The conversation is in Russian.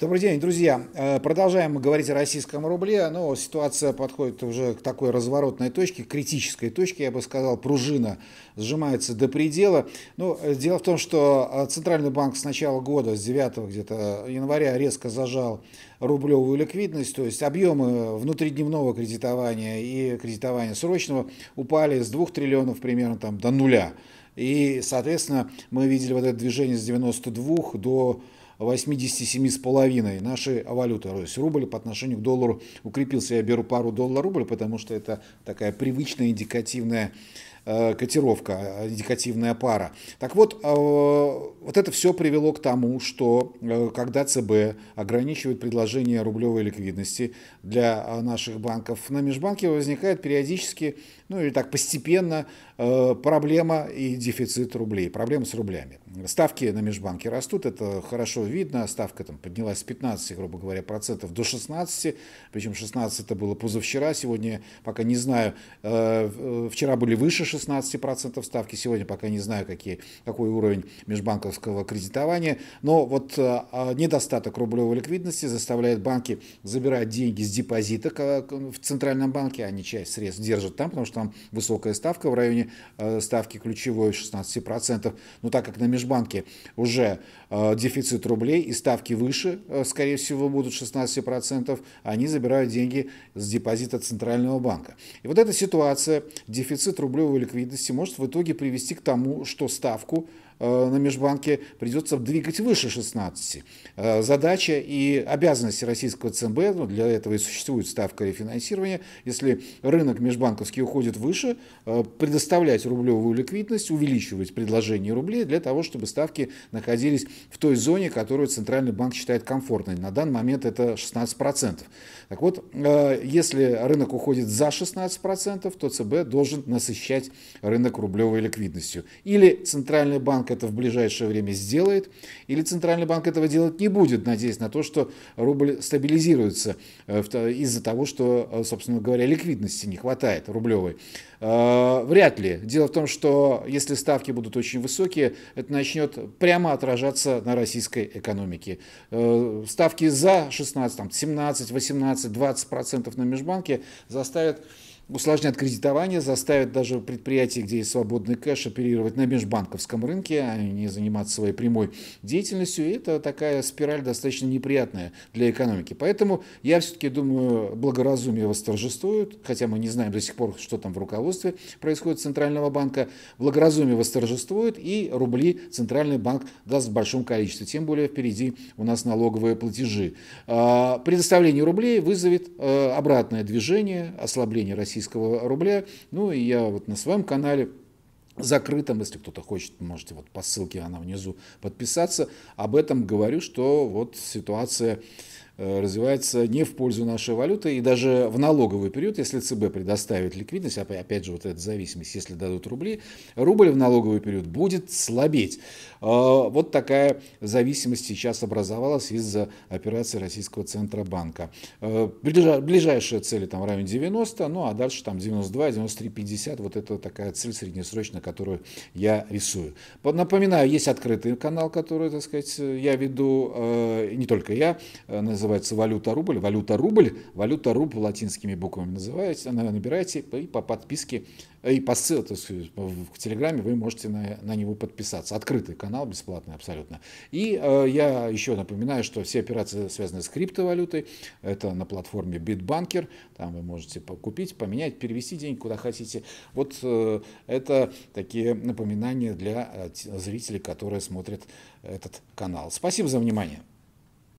Добрый день, друзья. Э, продолжаем говорить о российском рубле, но ситуация подходит уже к такой разворотной точке, критической точке, я бы сказал, пружина сжимается до предела. Ну, дело в том, что э, Центральный банк с начала года, с 9 где-то января резко зажал рублевую ликвидность, то есть объемы внутридневного кредитования и кредитования срочного упали с 2 триллионов примерно там, до нуля. И, соответственно, мы видели вот это движение с 92 до 87,5 нашей валюты. То есть рубль по отношению к доллару укрепился. Я беру пару доллар-рубль, потому что это такая привычная индикативная котировка, индикативная пара. Так вот, э, вот это все привело к тому, что э, когда ЦБ ограничивает предложение рублевой ликвидности для наших банков, на межбанке возникает периодически, ну или так постепенно, проблема и дефицит рублей, проблема с рублями. Ставки на межбанке растут, это хорошо видно, ставка там поднялась с 15, грубо говоря, процентов до 16, причем 16 это было позавчера, сегодня пока не знаю, вчера были выше 16, 16% ставки. Сегодня пока не знаю, какие, какой уровень межбанковского кредитования. Но вот а, недостаток рублевой ликвидности заставляет банки забирать деньги с депозита в Центральном банке. Они часть средств держат там, потому что там высокая ставка в районе э, ставки ключевой 16%. Но так как на межбанке уже э, дефицит рублей и ставки выше, э, скорее всего, будут 16%, они забирают деньги с депозита Центрального банка. И вот эта ситуация, дефицит рублевой ликвидности может в итоге привести к тому, что ставку на межбанке придется двигать выше 16. Э, задача и обязанности российского ЦНБ, ну, для этого и существует ставка рефинансирования, если рынок межбанковский уходит выше, э, предоставлять рублевую ликвидность, увеличивать предложение рублей для того, чтобы ставки находились в той зоне, которую Центральный банк считает комфортной. На данный момент это 16%. Так вот, если рынок уходит за 16%, то ЦБ должен насыщать рынок рублевой ликвидностью. Или Центральный банк банк это в ближайшее время сделает, или Центральный банк этого делать не будет, надеясь на то, что рубль стабилизируется э, из-за того, что, э, собственно говоря, ликвидности не хватает рублевой. Э, вряд ли. Дело в том, что если ставки будут очень высокие, это начнет прямо отражаться на российской экономике. Ставки за 16, там, 17, 18, 20 процентов на межбанке заставят усложнят кредитование, заставят даже предприятия, где есть свободный кэш, оперировать на межбанковском рынке, а не заниматься своей прямой деятельностью. И это такая спираль достаточно неприятная для экономики. Поэтому я все-таки думаю, благоразумие восторжествует, хотя мы не знаем до сих пор, что там в руководстве происходит Центрального банка. Благоразумие восторжествует, и рубли Центральный банк даст в большом количестве. Тем более впереди у нас налоговые платежи. А, предоставление рублей вызовет э, обратное движение, ослабление России российского рубля. Ну и я вот на своем канале закрытом, если кто-то хочет, можете вот по ссылке она внизу подписаться. Об этом говорю, что вот ситуация развивается не в пользу нашей валюты. И даже в налоговый период, если ЦБ предоставит ликвидность, опять же, вот эта зависимость, если дадут рубли, рубль в налоговый период будет слабеть. Э, вот такая зависимость сейчас образовалась из-за операции Российского Центробанка. Э, ближайшие цели там в районе 90, ну а дальше там 92, 93, 50. Вот это такая цель среднесрочная, которую я рисую. Напоминаю, есть открытый канал, который, так сказать, я веду, не только я, называется называется валюта рубль, валюта рубль, валюта рубль латинскими буквами называете, набираете и по подписке, и по ссылке в Телеграме вы можете на, на него подписаться. Открытый канал, бесплатный абсолютно. И э, я еще напоминаю, что все операции, связанные с криптовалютой, это на платформе Bitbanker, там вы можете купить, поменять, перевести деньги куда хотите. Вот э, это такие напоминания для э, зрителей, которые смотрят этот канал. Спасибо за внимание.